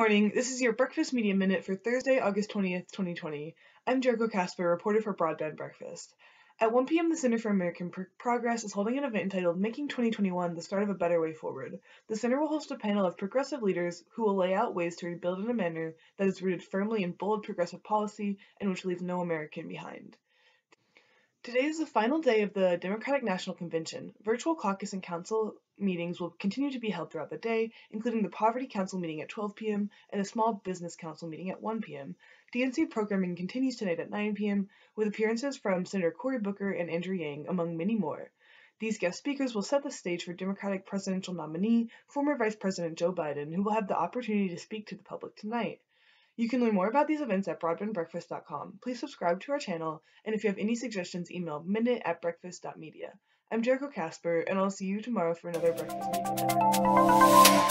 morning. This is your Breakfast Media Minute for Thursday, August 20th, 2020. I'm Jericho Casper, reporter for Broadband Breakfast. At 1 p.m., the Center for American Progress is holding an event entitled Making 2021 the Start of a Better Way Forward. The center will host a panel of progressive leaders who will lay out ways to rebuild in a manner that is rooted firmly in bold progressive policy and which leaves no American behind. Today is the final day of the Democratic National Convention. Virtual caucus and council meetings will continue to be held throughout the day, including the Poverty Council meeting at 12 p.m. and a Small Business Council meeting at 1 p.m. DNC programming continues tonight at 9 p.m. with appearances from Senator Cory Booker and Andrew Yang, among many more. These guest speakers will set the stage for Democratic presidential nominee, former Vice President Joe Biden, who will have the opportunity to speak to the public tonight. You can learn more about these events at broadbandbreakfast.com. Please subscribe to our channel, and if you have any suggestions, email midnight at breakfast.media. I'm Jericho Casper, and I'll see you tomorrow for another Breakfast Media.